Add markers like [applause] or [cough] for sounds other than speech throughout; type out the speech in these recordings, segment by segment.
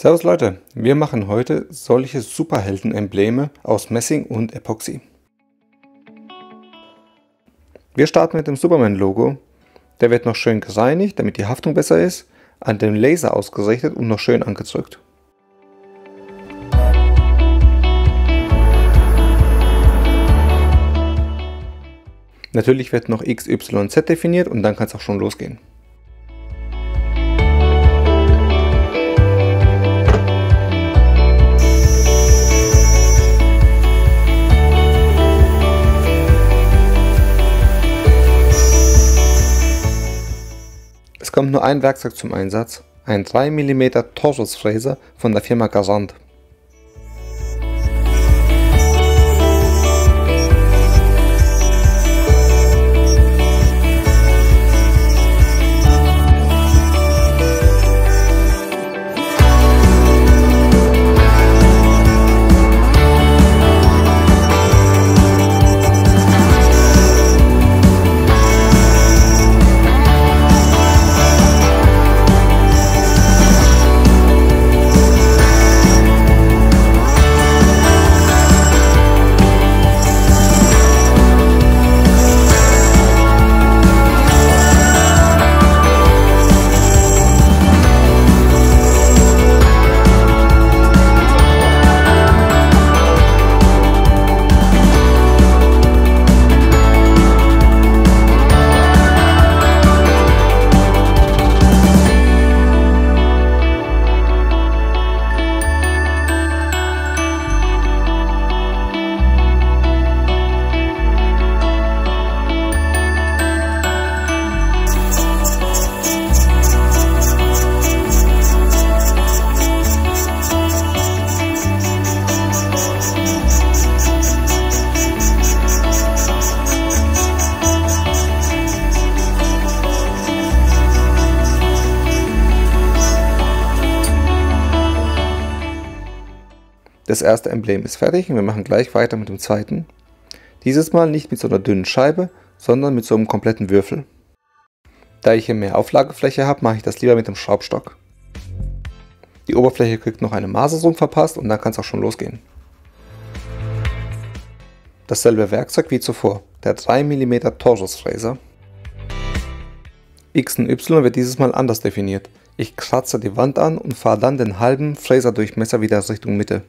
Servus Leute, wir machen heute solche Superhelden-Embleme aus Messing und Epoxy. Wir starten mit dem Superman-Logo. Der wird noch schön gereinigt, damit die Haftung besser ist, an dem Laser ausgerichtet und noch schön angedrückt. Natürlich wird noch X, Y, Z definiert und dann kann es auch schon losgehen. Es kommt nur ein Werkzeug zum Einsatz, ein 3 mm Torschussfräser von der Firma Garant. Das erste Emblem ist fertig und wir machen gleich weiter mit dem zweiten. Dieses Mal nicht mit so einer dünnen Scheibe, sondern mit so einem kompletten Würfel. Da ich hier mehr Auflagefläche habe, mache ich das lieber mit dem Schraubstock. Die Oberfläche kriegt noch eine Maserung verpasst und dann kann es auch schon losgehen. Dasselbe Werkzeug wie zuvor, der 3 mm Torschussfräser. X und Y wird dieses Mal anders definiert. Ich kratze die Wand an und fahre dann den halben Fräserdurchmesser wieder Richtung Mitte.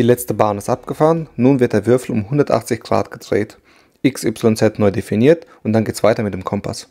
Die letzte Bahn ist abgefahren, nun wird der Würfel um 180 Grad gedreht, XYZ neu definiert und dann geht's weiter mit dem Kompass.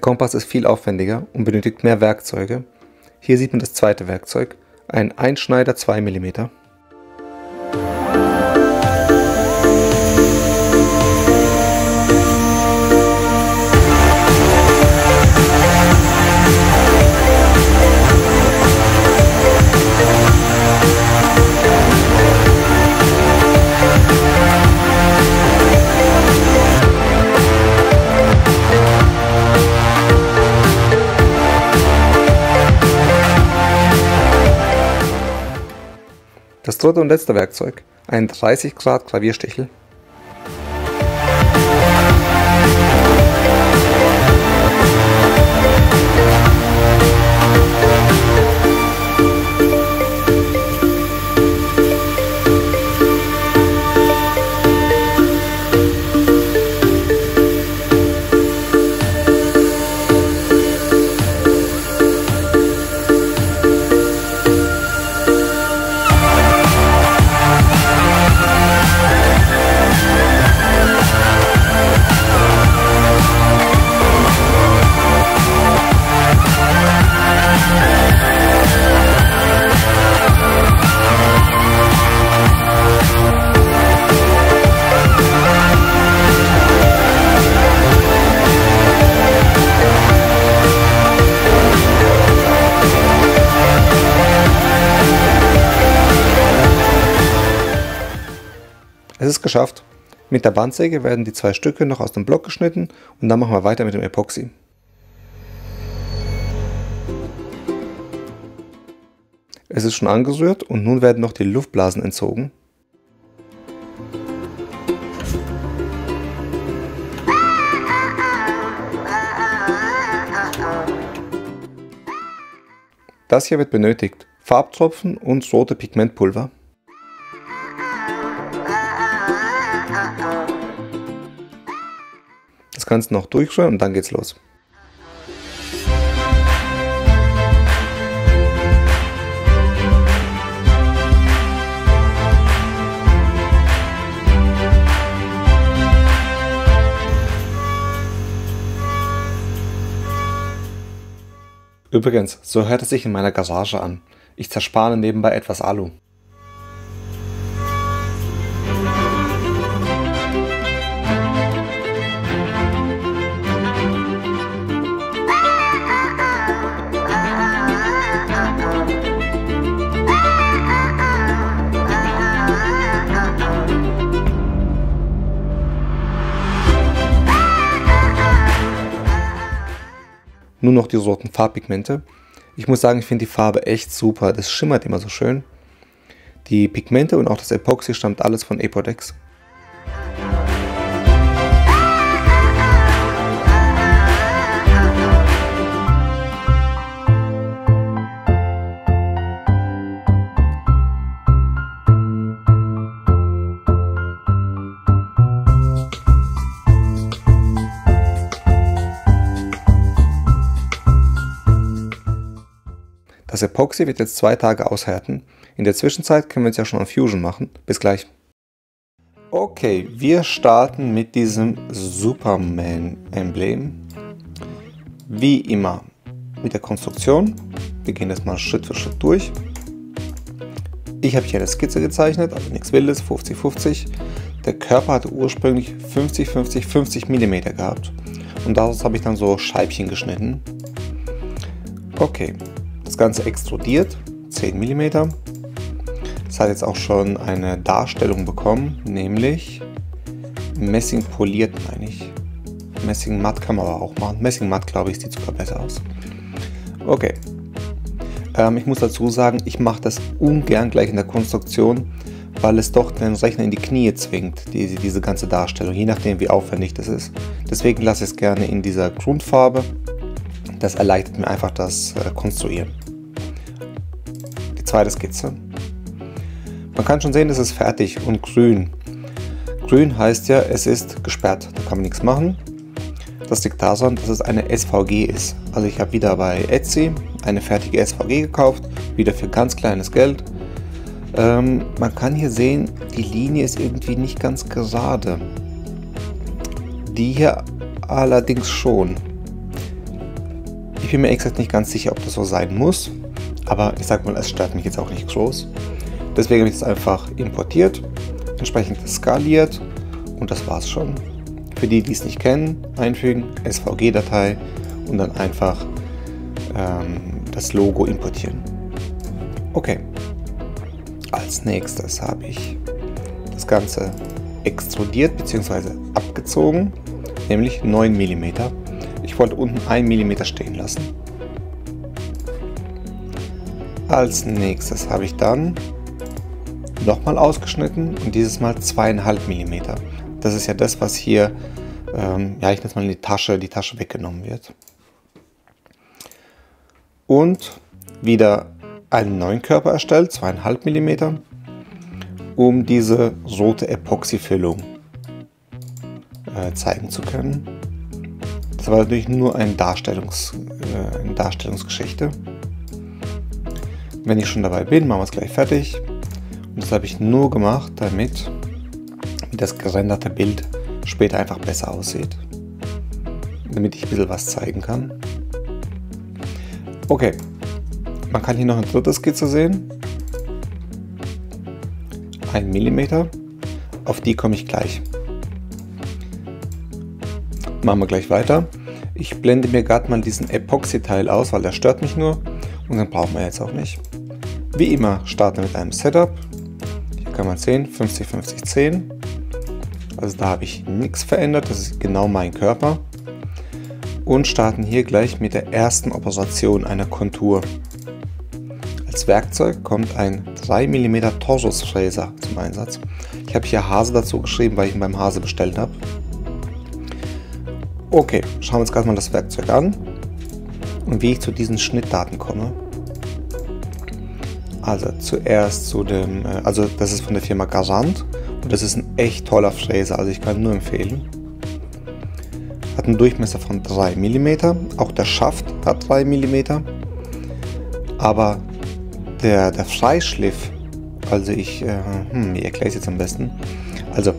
Der Kompass ist viel aufwendiger und benötigt mehr Werkzeuge. Hier sieht man das zweite Werkzeug, ein Einschneider 2 mm. Dritte und letzte Werkzeug, ein 30 Grad Gravierstichel. Es ist geschafft. Mit der Bandsäge werden die zwei Stücke noch aus dem Block geschnitten und dann machen wir weiter mit dem Epoxy. Es ist schon angerührt und nun werden noch die Luftblasen entzogen. Das hier wird benötigt. Farbtropfen und rote Pigmentpulver. Ganze noch durchschauen und dann geht's los. Übrigens, so hört es sich in meiner Garage an. Ich zerspare nebenbei etwas Alu. Nur noch die roten Farbpigmente. Ich muss sagen, ich finde die Farbe echt super. Das schimmert immer so schön. Die Pigmente und auch das Epoxy stammt alles von Apodex. Das Epoxy wird jetzt zwei Tage aushärten. In der Zwischenzeit können wir uns ja schon an Fusion machen. Bis gleich. Okay, wir starten mit diesem Superman-Emblem. Wie immer mit der Konstruktion. Wir gehen das mal Schritt für Schritt durch. Ich habe hier eine Skizze gezeichnet, also nichts Wildes, 50-50. Der Körper hatte ursprünglich 50-50-50 mm gehabt. Und daraus habe ich dann so Scheibchen geschnitten. Okay, das Ganze extrudiert, 10 mm. Es hat jetzt auch schon eine Darstellung bekommen, nämlich Messing poliert, meine ich. Messing matt kann man aber auch machen. Messing matt, glaube ich, sieht sogar besser aus. Okay. Ähm, ich muss dazu sagen, ich mache das ungern gleich in der Konstruktion, weil es doch den Rechner in die Knie zwingt, diese, diese ganze Darstellung, je nachdem wie aufwendig das ist. Deswegen lasse ich es gerne in dieser Grundfarbe. Das erleichtert mir einfach das äh, Konstruieren zweite Skizze. Man kann schon sehen, es ist fertig und grün. Grün heißt ja, es ist gesperrt, da kann man nichts machen. Das liegt daran, dass es eine SVG ist. Also ich habe wieder bei Etsy eine fertige SVG gekauft, wieder für ganz kleines Geld. Ähm, man kann hier sehen, die Linie ist irgendwie nicht ganz gerade. Die hier allerdings schon. Bin mir exakt nicht ganz sicher, ob das so sein muss. Aber ich sag mal, es stört mich jetzt auch nicht groß. Deswegen habe ich es einfach importiert, entsprechend skaliert und das war's schon. Für die, die es nicht kennen, einfügen, SVG-Datei und dann einfach ähm, das Logo importieren. Okay. Als nächstes habe ich das Ganze extrudiert bzw. abgezogen, nämlich 9 mm. Ich wollte unten 1 mm stehen lassen. Als nächstes habe ich dann nochmal ausgeschnitten und dieses Mal 2,5 mm. Das ist ja das, was hier, ähm, ja, ich nenne es mal in die Tasche, die Tasche weggenommen wird. Und wieder einen neuen Körper erstellt, 2,5 mm, um diese rote Epoxyfüllung äh, zeigen zu können. Das war natürlich nur ein Darstellungs, äh, eine Darstellungsgeschichte. Wenn ich schon dabei bin, machen wir es gleich fertig. Und das habe ich nur gemacht, damit das gerenderte Bild später einfach besser aussieht. Damit ich ein bisschen was zeigen kann. Okay, man kann hier noch eine dritte Skizze sehen. 1 mm. Auf die komme ich gleich. Machen wir gleich weiter. Ich blende mir gerade mal diesen Epoxy-Teil aus, weil der stört mich nur. Und dann brauchen wir jetzt auch nicht. Wie immer starten wir mit einem Setup. Hier kann man sehen, 50, 50, 10. Also da habe ich nichts verändert, das ist genau mein Körper. Und starten hier gleich mit der ersten Operation einer Kontur. Als Werkzeug kommt ein 3 mm Torsusfräser zum Einsatz. Ich habe hier Hase dazu geschrieben, weil ich ihn beim Hase bestellt habe. Okay, schauen wir uns gerade mal das Werkzeug an. Und wie ich zu diesen Schnittdaten komme. Also zuerst zu dem, äh, also das ist von der Firma Garant. Und das ist ein echt toller Fräser, also ich kann nur empfehlen. Hat einen Durchmesser von 3 mm, auch der Schaft hat 3 mm, aber der, der Freischliff, also ich, äh, hm, ich erkläre es jetzt am besten, also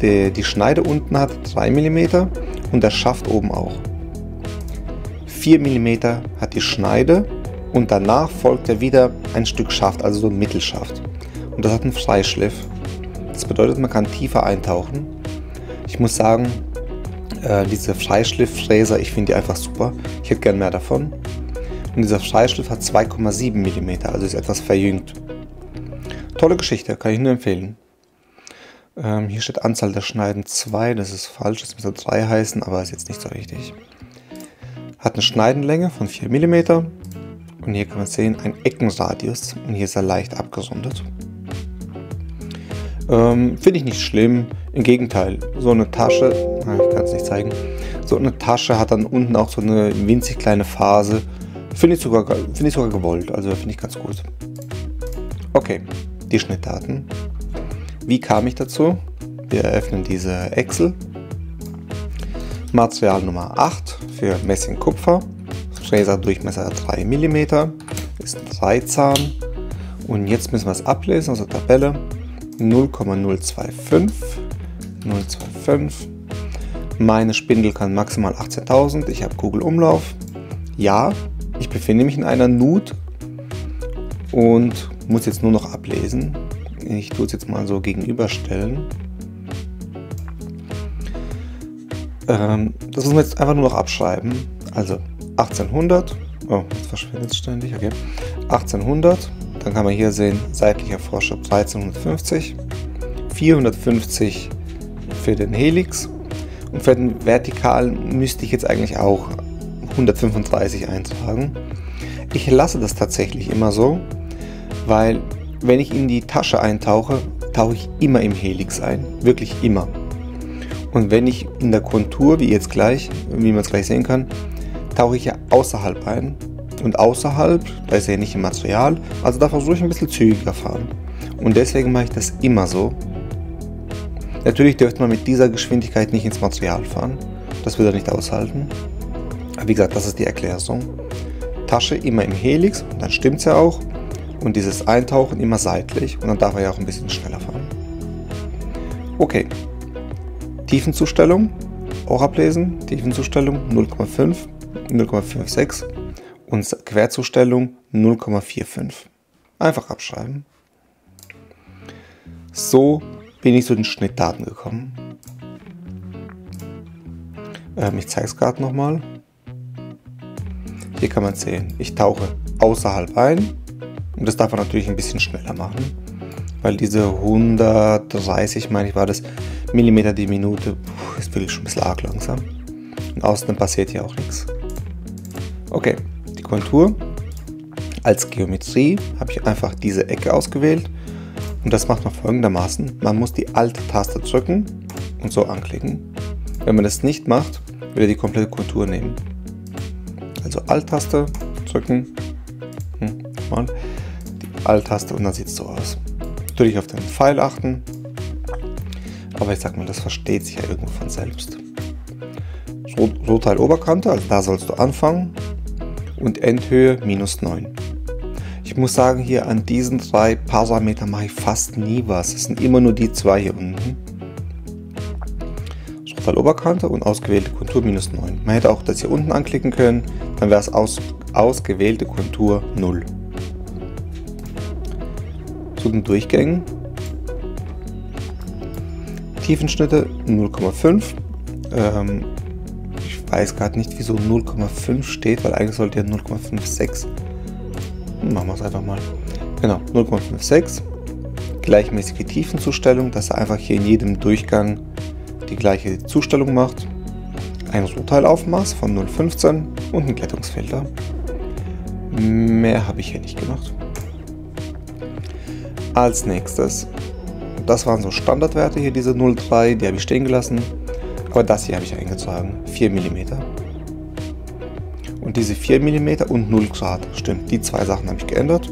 die, die, Schneide unten hat 3 mm und der Schaft oben auch. 4 mm hat die Schneide und danach folgt er wieder ein Stück Schaft, also so ein Mittelschaft. Und das hat einen Freischliff. Das bedeutet, man kann tiefer eintauchen. Ich muss sagen, äh, diese Freischliff-Fräser, ich finde die einfach super. Ich hätte gern mehr davon. Und dieser Freischliff hat 2,7 mm, also ist etwas verjüngt. Tolle Geschichte, kann ich nur empfehlen. Ähm, hier steht Anzahl der Schneiden 2, das ist falsch, das müsste 3 heißen, aber ist jetzt nicht so wichtig. Hat eine Schneidenlänge von 4 mm und hier kann man sehen, ein Eckenradius und hier ist er leicht abgerundet. Ähm, Finde ich nicht schlimm, im Gegenteil, so eine Tasche, ich kann es nicht zeigen, so eine Tasche hat dann unten auch so eine winzig kleine Phase, Finde ich, find ich sogar gewollt, also finde ich ganz gut. Okay, die Schnittdaten. Wie kam ich dazu? Wir eröffnen diese Excel. Material Nummer 8 für Messing Kupfer. Fräserdurchmesser 3 mm. Ist ein Dreizahn. Und jetzt müssen wir es ablesen aus der Tabelle. 0,025. 025. Meine Spindel kann maximal 18.000. Ich habe Kugelumlauf. Ja, ich befinde mich in einer Nut und muss jetzt nur noch ablesen. Ich tue es jetzt mal so gegenüberstellen. Ähm, das müssen wir jetzt einfach nur noch abschreiben. Also 1800. Oh, jetzt verschwindet ständig. Okay. 1800. Dann kann man hier sehen, seitlicher Vorschub 1350. 450 für den Helix. Und für den vertikalen müsste ich jetzt eigentlich auch 135 eintragen. Ich lasse das tatsächlich immer so, weil wenn ich in die Tasche eintauche, tauche ich immer im Helix ein. Wirklich immer. Und wenn ich in der Kontur, wie jetzt gleich, wie man es gleich sehen kann, tauche ich ja außerhalb ein. Und außerhalb, da ist ja nicht im Material, also da versuche ich ein bisschen zügiger fahren. Und deswegen mache ich das immer so. Natürlich dürfte man mit dieser Geschwindigkeit nicht ins Material fahren. Das würde er nicht aushalten. Wie gesagt, das ist die Erklärung. Tasche immer im Helix, dann stimmt es ja auch. Und dieses Eintauchen immer seitlich und dann darf er ja auch ein bisschen schneller fahren. Okay. Tiefenzustellung, auch ablesen. Tiefenzustellung 0,5, 0,56 und Querzustellung 0,45. Einfach abschreiben. So bin ich zu den Schnittdaten gekommen. Ähm, ich zeige es gerade nochmal. Hier kann man sehen, ich tauche außerhalb ein und das darf man natürlich ein bisschen schneller machen, weil diese 130, meine ich, war das Millimeter die Minute, puh, ist wirklich schon ein bisschen arg langsam. Und außerdem passiert hier auch nichts. Okay, die Kontur. Als Geometrie habe ich einfach diese Ecke ausgewählt und das macht man folgendermaßen. Man muss die Alt-Taste drücken und so anklicken. Wenn man das nicht macht, will er die komplette Kontur nehmen. Also Alt-Taste drücken, hm, Alt-Taste und dann sieht es so aus. Natürlich auf den Pfeil achten, aber ich sag mal, das versteht sich ja irgendwo von selbst. Rohteil Oberkante, also da sollst du anfangen und Endhöhe minus 9. Ich muss sagen, hier an diesen drei Parametern mache ich fast nie was. Es sind immer nur die zwei hier unten. Rohteil Oberkante und ausgewählte Kontur minus 9. Man hätte auch das hier unten anklicken können, dann wäre es aus, ausgewählte Kontur 0. Zu den Durchgängen. Tiefenschnitte 0,5. Ähm, ich weiß gerade nicht, wieso 0,5 steht, weil eigentlich sollte ja 0,56. Machen wir es einfach mal. Genau, 0,56. Gleichmäßige Tiefenzustellung, dass er einfach hier in jedem Durchgang die gleiche Zustellung macht. Ein Rohteilaufmaß von 0,15 und ein Glättungsfilter. Mehr habe ich hier nicht gemacht. Als nächstes, das waren so Standardwerte hier, diese 0,3, die habe ich stehen gelassen. Aber das hier habe ich eingetragen, 4 mm. Und diese 4 mm und 0 Grad, stimmt, die zwei Sachen habe ich geändert.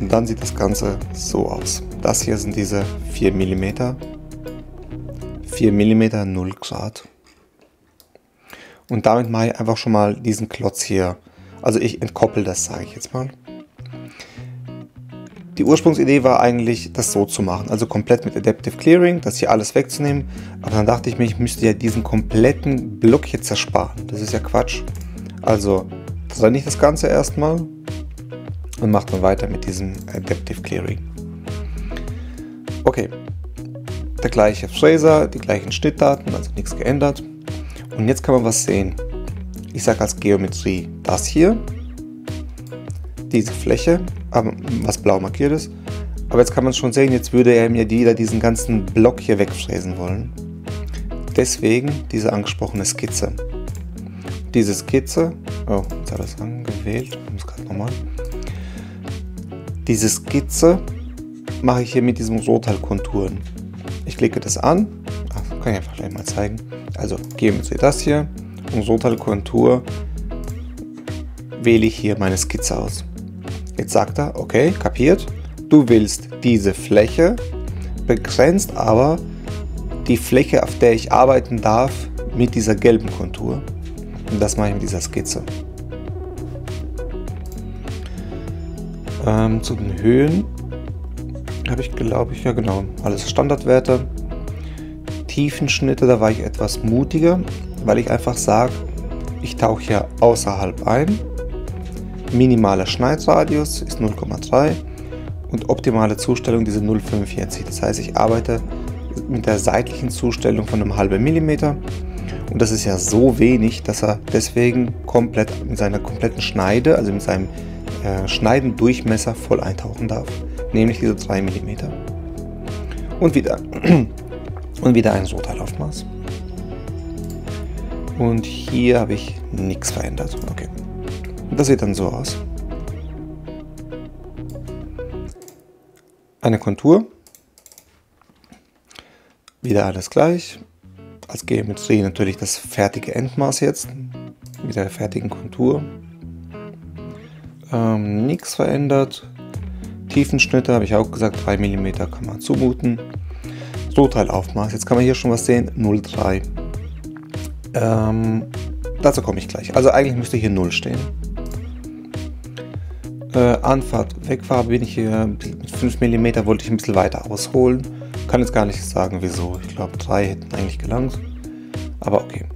Und dann sieht das Ganze so aus. Das hier sind diese 4 mm. 4 mm 0 Grad. Und damit mache ich einfach schon mal diesen Klotz hier. Also ich entkoppel das, sage ich jetzt mal. Die Ursprungsidee war eigentlich, das so zu machen, also komplett mit Adaptive Clearing, das hier alles wegzunehmen. Aber dann dachte ich mir, ich müsste ja diesen kompletten Block hier zersparen. Das ist ja Quatsch. Also trenne ich das Ganze erstmal und mache dann weiter mit diesem Adaptive Clearing. Okay, der gleiche Fraser, die gleichen Schnittdaten, also nichts geändert. Und jetzt kann man was sehen. Ich sage als Geometrie das hier, diese Fläche, was blau markiert ist. Aber jetzt kann man schon sehen, jetzt würde er mir wieder diesen ganzen Block hier wegfräsen wollen. Deswegen diese angesprochene Skizze. Diese Skizze, oh, jetzt hat er es angewählt, ich muss gerade nochmal. Diese Skizze mache ich hier mit diesem Rotteil-Konturen. Ich klicke das an, Ach, kann ich einfach gleich mal zeigen. Also Geometrie das hier und Rotteil-Kontur wähle ich hier meine Skizze aus. Jetzt sagt er, okay, kapiert, du willst diese Fläche, begrenzt aber die Fläche, auf der ich arbeiten darf, mit dieser gelben Kontur. Und das mache ich mit dieser Skizze. Ähm, zu den Höhen habe ich, glaube ich, ja genau, alles Standardwerte. Tiefenschnitte, da war ich etwas mutiger, weil ich einfach sage, ich tauche hier außerhalb ein Minimaler Schneidradius ist 0,3 und optimale Zustellung diese 0,45. Das heißt, ich arbeite mit der seitlichen Zustellung von einem halben Millimeter und das ist ja so wenig, dass er deswegen komplett mit seiner kompletten Schneide, also mit seinem äh, Schneidendurchmesser voll eintauchen darf, nämlich diese 3 mm. Und wieder, [clears throat] und wieder ein Rohteilaufmaß. Und hier habe ich nichts verändert. Okay. Das sieht dann so aus. Eine Kontur. Wieder alles gleich. Als Geometrie natürlich das fertige Endmaß jetzt. Mit der fertigen Kontur. Ähm, nichts verändert. Tiefenschnitte habe ich auch gesagt, 3 mm kann man zumuten. Rohteilaufmaß, jetzt kann man hier schon was sehen, 0,3. Ähm, dazu komme ich gleich. Also eigentlich müsste hier 0 stehen. Äh, Anfahrt, Wegfahrt bin ich hier mit 5 mm, wollte ich ein bisschen weiter ausholen. Kann jetzt gar nicht sagen, wieso. Ich glaube, 3 hätten eigentlich gelangt. Aber okay.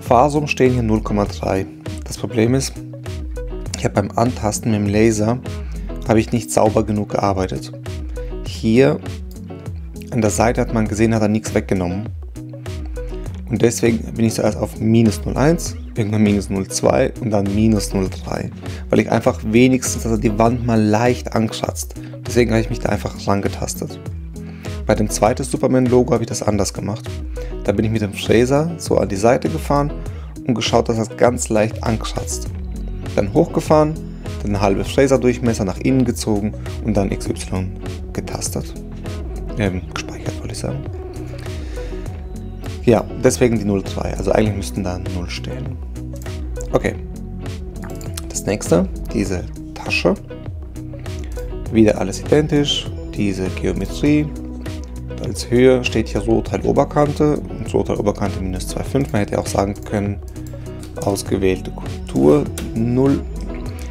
Fasum stehen hier 0,3. Das Problem ist, ich habe beim Antasten mit dem Laser habe ich nicht sauber genug gearbeitet. Hier an der Seite hat man gesehen, hat er nichts weggenommen. Und deswegen bin ich zuerst auf minus 0,1, irgendwann minus 0,2 und dann minus 0,3. Weil ich einfach wenigstens also die Wand mal leicht angekratzt. Deswegen habe ich mich da einfach rangetastet. Bei dem zweiten Superman-Logo habe ich das anders gemacht. Da bin ich mit dem Fraser so an die Seite gefahren und geschaut, dass das ganz leicht ankratzt. Dann hochgefahren, dann eine halbe Fraser-Durchmesser nach innen gezogen und dann XY getastet. Ähm, gespeichert wollte ich sagen. Ja, deswegen die 03. Also eigentlich müssten da 0 stehen. Okay. Das nächste, diese Tasche. Wieder alles identisch. Diese Geometrie. Als Höhe steht hier Rohteil Oberkante und Rohteil Oberkante minus 2,5. Man hätte auch sagen können, ausgewählte Kontur 0.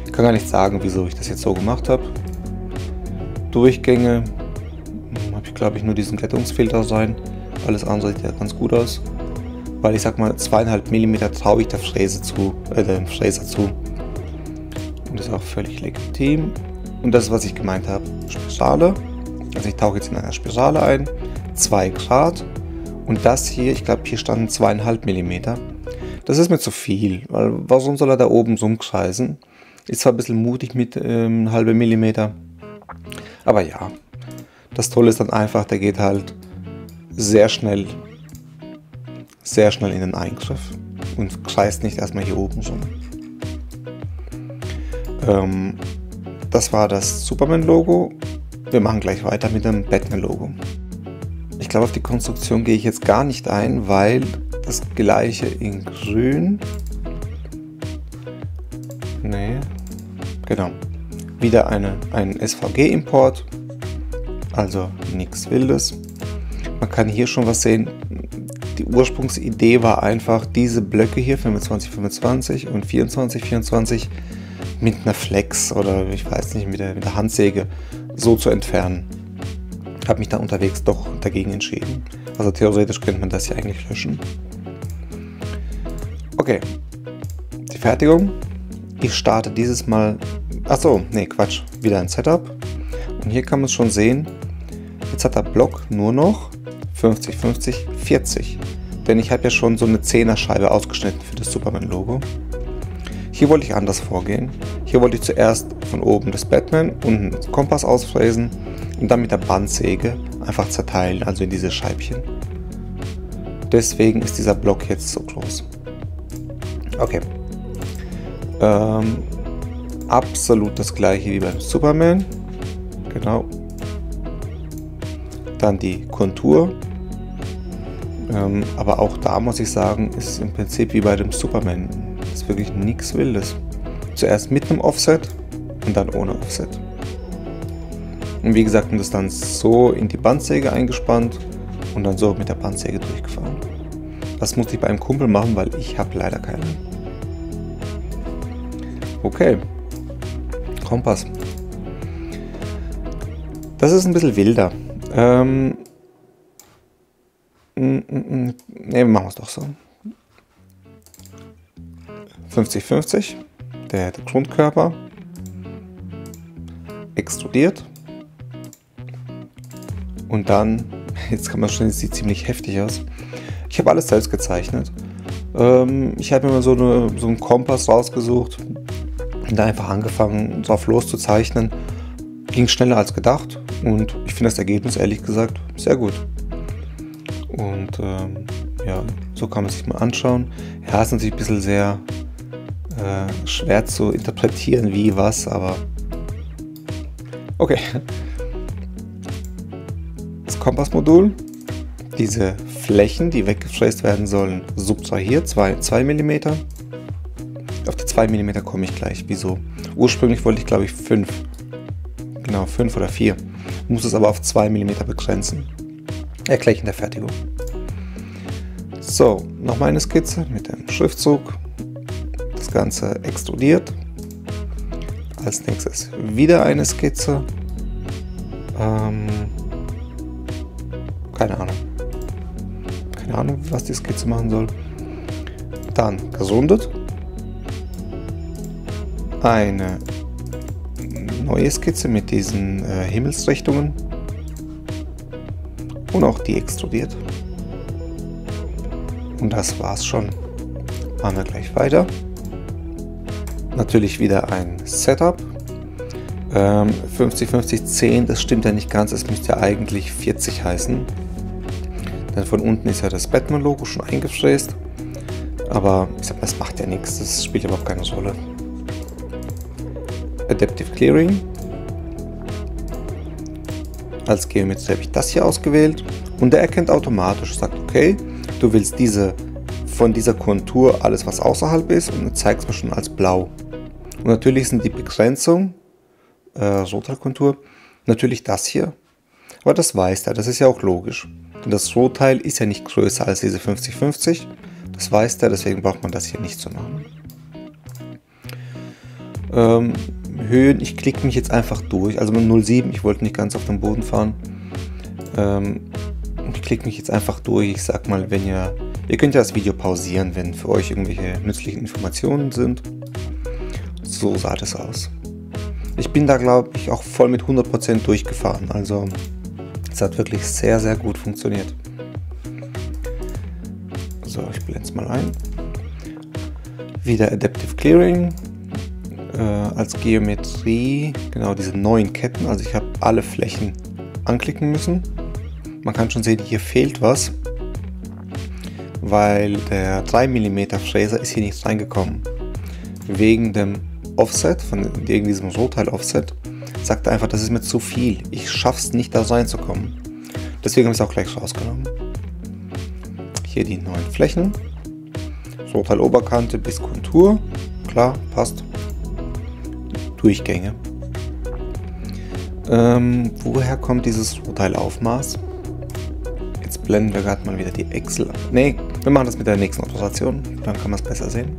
Ich kann gar nicht sagen, wieso ich das jetzt so gemacht habe. Durchgänge hm, habe ich glaube ich nur diesen Glättungsfilter sein. Alles andere sieht ja ganz gut aus. Weil ich sag mal, zweieinhalb Millimeter traue ich der Fräse zu, äh, dem Fräser zu. Und das ist auch völlig legitim. Und das ist, was ich gemeint habe. Spirale. Also ich tauche jetzt in einer Spirale ein. 2 Grad. Und das hier, ich glaube, hier standen zweieinhalb Millimeter. Das ist mir zu viel, weil warum soll er da oben so umkreisen? Ist zwar ein bisschen mutig mit ähm, halbe Millimeter, aber ja. Das Tolle ist dann einfach, der geht halt sehr schnell, sehr schnell in den Eingriff und kreist nicht erstmal hier oben so. Ähm, das war das Superman-Logo. Wir machen gleich weiter mit dem Batman-Logo. Ich glaube, auf die Konstruktion gehe ich jetzt gar nicht ein, weil das gleiche in grün. Nee, genau. Wieder eine, ein SVG-Import, also nichts Wildes. Man kann hier schon was sehen. Die Ursprungsidee war einfach, diese Blöcke hier, 25, 25 und 24, 24, mit einer Flex oder ich weiß nicht, mit der, mit der Handsäge so zu entfernen. Habe mich da unterwegs doch dagegen entschieden. Also theoretisch könnte man das ja eigentlich löschen. Okay, die Fertigung. Ich starte dieses Mal. Achso, nee, Quatsch. Wieder ein Setup. Und hier kann man es schon sehen. Jetzt hat der Block nur noch 50, 50, 40. Denn ich habe ja schon so eine 10er Scheibe ausgeschnitten für das Superman-Logo. Hier wollte ich anders vorgehen. Hier wollte ich zuerst von oben das Batman und einen Kompass ausfräsen und dann mit der Bandsäge einfach zerteilen, also in diese Scheibchen. Deswegen ist dieser Block jetzt so groß. Okay. Ähm, absolut das gleiche wie beim Superman. Genau. Dann die Kontur ähm, aber auch da muss ich sagen, ist im Prinzip wie bei dem Superman. Ist wirklich nichts Wildes. Zuerst mit einem Offset und dann ohne Offset. Und wie gesagt, und das dann so in die Bandsäge eingespannt und dann so mit der Bandsäge durchgefahren. Das musste ich bei einem Kumpel machen, weil ich habe leider keinen. Okay. Kompass. Das ist ein bisschen wilder. Ähm, Ne, wir es doch so. 50-50, der, der Grundkörper extrudiert. Und dann, jetzt kann man schon, sieht ziemlich heftig aus. Ich habe alles selbst gezeichnet. Ähm, ich habe mir mal so, eine, so einen Kompass rausgesucht und da einfach angefangen, drauf loszuzeichnen. Ging schneller als gedacht und ich finde das Ergebnis ehrlich gesagt sehr gut. Und ähm, ja, so kann man sich mal anschauen. Ja, ist natürlich ein bisschen sehr äh, schwer zu interpretieren, wie was, aber okay. Das Kompassmodul, diese Flächen, die weggefräst werden sollen, subtrahiert, 2 mm. Auf die 2 mm komme ich gleich. Wieso? Ursprünglich wollte ich glaube ich 5. Genau, 5 oder 4. Muss es aber auf 2 mm begrenzen. Erkläre ich in der Fertigung. So, nochmal eine Skizze mit dem Schriftzug. Das Ganze extrudiert. Als nächstes wieder eine Skizze. Ähm, keine Ahnung. Keine Ahnung, was die Skizze machen soll. Dann gesundet. eine neue Skizze mit diesen äh, Himmelsrichtungen und auch die extrudiert. Und das war's schon. Machen wir gleich weiter. Natürlich wieder ein Setup. Ähm, 50, 50, 10, das stimmt ja nicht ganz. Es müsste ja eigentlich 40 heißen. Denn von unten ist ja das Batman-Logo schon eingefräst. Aber ich sag, das macht ja nichts. Das spielt überhaupt keine Rolle. Adaptive Clearing. Als Geometrie habe ich das hier ausgewählt und der erkennt automatisch, sagt okay, du willst diese von dieser Kontur alles was außerhalb ist und zeigt es mir schon als blau. Und natürlich sind die Begrenzung, äh, Rotteilkontur, natürlich das hier. Aber das weiß er, das ist ja auch logisch. Denn das Rotteil ist ja nicht größer als diese 50-50. Das weiß er, deswegen braucht man das hier nicht zu machen. Ähm, Höhen, ich klicke mich jetzt einfach durch. Also mit 0,7, ich wollte nicht ganz auf den Boden fahren. Ähm, ich klicke mich jetzt einfach durch. Ich sag mal, wenn ihr, ihr könnt ja das Video pausieren, wenn für euch irgendwelche nützlichen Informationen sind. So sah das aus. Ich bin da, glaube ich, auch voll mit 100% durchgefahren. Also es hat wirklich sehr, sehr gut funktioniert. So, ich blende es mal ein. Wieder Adaptive Clearing als Geometrie, genau diese neuen Ketten. Also ich habe alle Flächen anklicken müssen. Man kann schon sehen, hier fehlt was, weil der 3 mm Fräser ist hier nicht reingekommen. Wegen dem Offset, von wegen diesem Rohteil-Offset, sagt er einfach, das ist mir zu viel. Ich schaff's nicht, da reinzukommen. Deswegen habe ich es auch gleich rausgenommen. Hier die neuen Flächen. Rohteil Oberkante bis Kontur. Klar, passt. Durchgänge. Ähm, woher kommt dieses Urteilaufmaß? Jetzt blenden wir gerade mal wieder die Excel. Ne, wir machen das mit der nächsten Operation, dann kann man es besser sehen.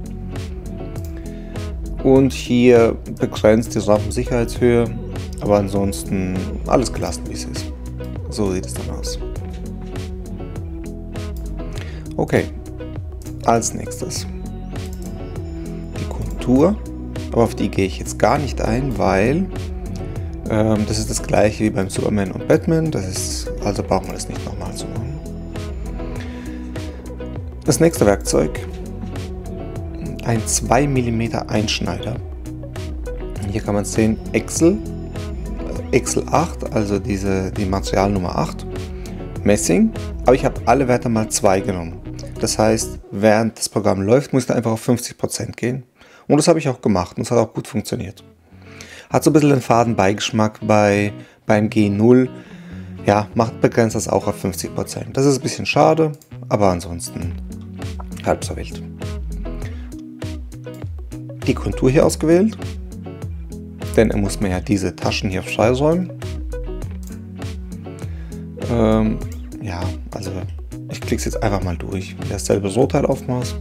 Und hier begrenzt die Rampensicherheitshöhe, aber ansonsten alles gelassen, wie es ist. So sieht es dann aus. Okay, als nächstes die Kontur. Aber auf die gehe ich jetzt gar nicht ein, weil ähm, das ist das gleiche wie beim Superman und Batman. Das ist, also brauchen wir das nicht nochmal zu machen. Das nächste Werkzeug, ein 2 mm Einschneider. Hier kann man sehen, Excel, äh, Excel 8, also diese, die Materialnummer 8, Messing, aber ich habe alle Werte mal 2 genommen. Das heißt, während das Programm läuft, muss ich einfach auf 50% gehen. Und das habe ich auch gemacht und es hat auch gut funktioniert. Hat so ein bisschen den faden Beigeschmack bei, beim G0. Ja, macht begrenzt das auch auf 50%. Das ist ein bisschen schade, aber ansonsten halb so wild. Die Kontur hier ausgewählt, denn er muss mir ja diese Taschen hier freiräumen. Ähm, ja, also ich klicke es jetzt einfach mal durch. Dasselbe Rohteilaufmaß.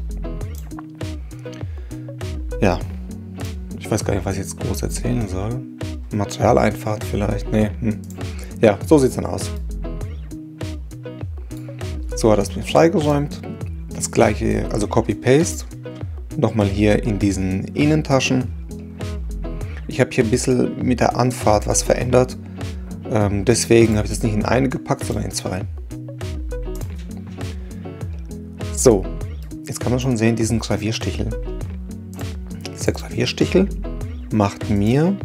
Ja, ich weiß gar nicht, was ich jetzt groß erzählen soll. Materialeinfahrt vielleicht, nee. Hm. Ja, so sieht es dann aus. So hat das mir freigeräumt. Das gleiche, also Copy-Paste. Nochmal hier in diesen Innentaschen. Ich habe hier ein bisschen mit der Anfahrt was verändert. Ähm, deswegen habe ich das nicht in eine gepackt, sondern in zwei. So, jetzt kann man schon sehen, diesen Klavierstichel der Klavierstichel macht mir,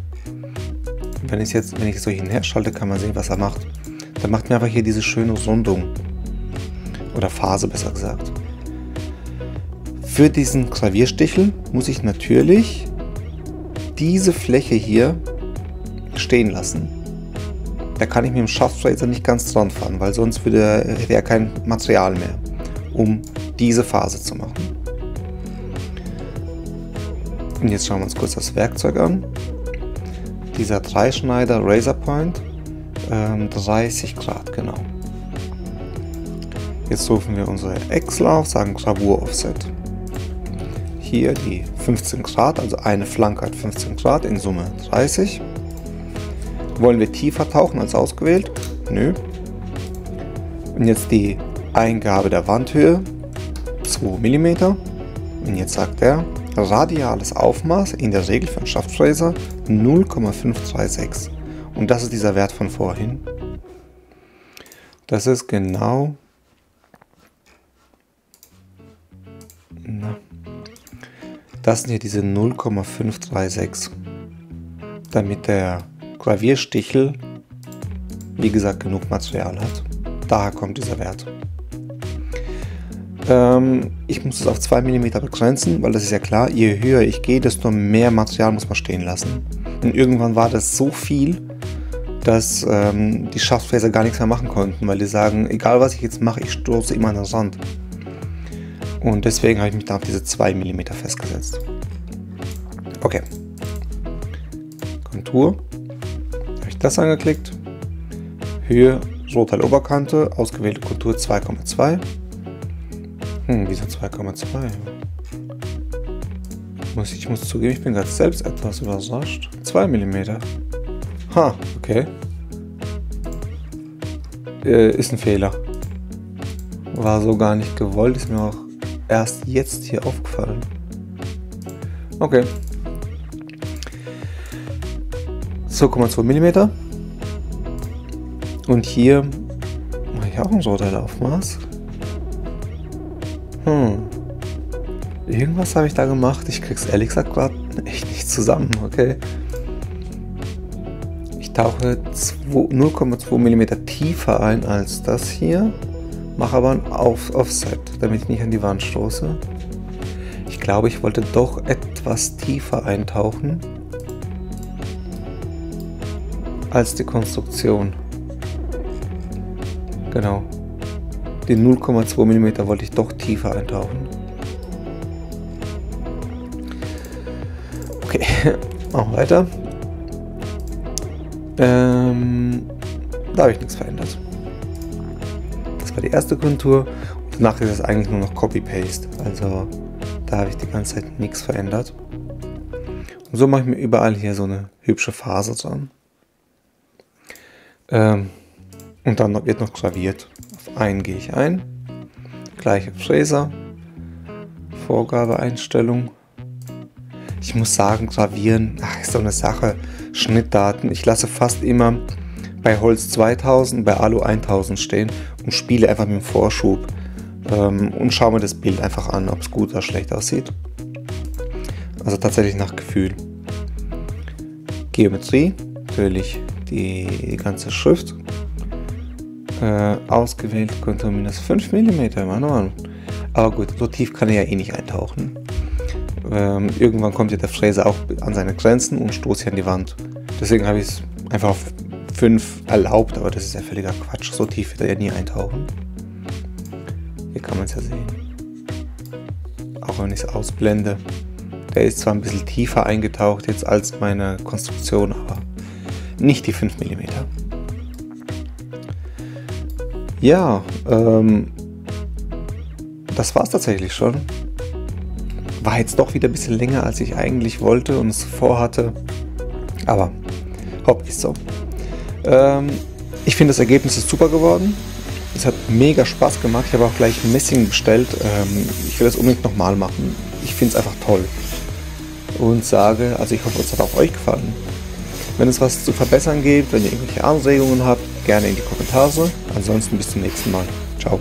wenn ich jetzt, wenn ich es so hinher schalte, kann man sehen, was er macht. Der macht mir einfach hier diese schöne Rundung. Oder Phase besser gesagt. Für diesen Klavierstichel muss ich natürlich diese Fläche hier stehen lassen. Da kann ich mit dem Shaft nicht ganz dran fahren, weil sonst würde, hätte er kein Material mehr, um diese Phase zu machen. Und jetzt schauen wir uns kurz das Werkzeug an. Dieser Dreischneider Razor Point, ähm, 30 Grad genau. Jetzt rufen wir unsere Excel auf, sagen Gravur Offset. Hier die 15 Grad, also eine Flanke hat 15 Grad, in Summe 30. Wollen wir tiefer tauchen als ausgewählt? Nö. Und jetzt die Eingabe der Wandhöhe, 2 mm. Und jetzt sagt er, radiales Aufmaß in der Regel für einen Schaftfräser 0,536. Und das ist dieser Wert von vorhin. Das ist genau. Na, das sind hier diese 0,536. Damit der Gravierstichel, wie gesagt, genug Material hat. Daher kommt dieser Wert. Ähm, ich muss es auf 2 mm begrenzen, weil das ist ja klar, je höher ich gehe, desto mehr Material muss man stehen lassen. Und irgendwann war das so viel, dass ähm, die Schaftfräser gar nichts mehr machen konnten, weil die sagen, egal was ich jetzt mache, ich stoße immer an den Rand. Und deswegen habe ich mich da auf diese 2 mm festgesetzt. Okay. Kontur. Habe ich das angeklickt. Höhe, Rohteil Oberkante, ausgewählte Kontur 2,2. Hm, wieso 2,2? Muss, ich muss zugeben, ich bin gerade selbst etwas überrascht. 2 mm. Ha, okay. Äh, ist ein Fehler. War so gar nicht gewollt, ist mir auch erst jetzt hier aufgefallen. Okay. 2,2 mm. Und hier mache ich auch ein Sorteilaufmaß. Hm. Irgendwas habe ich da gemacht. Ich krieg's ehrlich gesagt gerade echt nicht zusammen, okay? Ich tauche 0,2 mm tiefer ein als das hier. Mache aber ein Auf Offset, damit ich nicht an die Wand stoße. Ich glaube, ich wollte doch etwas tiefer eintauchen als die Konstruktion. Genau. Den 0,2 mm wollte ich doch tiefer eintauchen. Okay, [laughs] machen wir weiter. Ähm, da habe ich nichts verändert. Das war die erste Kontur. Danach ist es eigentlich nur noch Copy-Paste. Also da habe ich die ganze Zeit nichts verändert. Und so mache ich mir überall hier so eine hübsche Phase dran. Ähm, und dann wird noch graviert. Einen gehe ich ein. Gleiche Fräser. Vorgabeeinstellung. Ich muss sagen, gravieren ach, ist so eine Sache. Schnittdaten. Ich lasse fast immer bei Holz 2000, bei Alu 1000 stehen und spiele einfach mit dem Vorschub ähm, und schaue mir das Bild einfach an, ob es gut oder schlecht aussieht. Also tatsächlich nach Gefühl. Geometrie, natürlich die ganze Schrift äh, ausgewählt, Kontur minus 5 mm, Mann, Mann. Aber gut, so tief kann er ja eh nicht eintauchen. Ähm, irgendwann kommt ja der Fräser auch an seine Grenzen und stoßt hier an die Wand. Deswegen habe ich es einfach auf 5 erlaubt, aber das ist ja völliger Quatsch. So tief wird er ja nie eintauchen. Hier kann man es ja sehen. Auch wenn ich es ausblende. Der ist zwar ein bisschen tiefer eingetaucht jetzt als meine Konstruktion, aber nicht die 5 mm. Ja, ähm, das war es tatsächlich schon. War jetzt doch wieder ein bisschen länger, als ich eigentlich wollte und es vorhatte. Aber hopp ist so. Ähm, ich finde das Ergebnis ist super geworden. Es hat mega Spaß gemacht. Ich habe auch gleich Messing bestellt. Ähm, ich will das unbedingt nochmal machen. Ich finde es einfach toll. Und sage, also ich hoffe, es hat auch euch gefallen. Wenn es was zu verbessern gibt, wenn ihr irgendwelche Anregungen habt, gerne in die Kommentare. Ansonsten bis zum nächsten Mal. Ciao.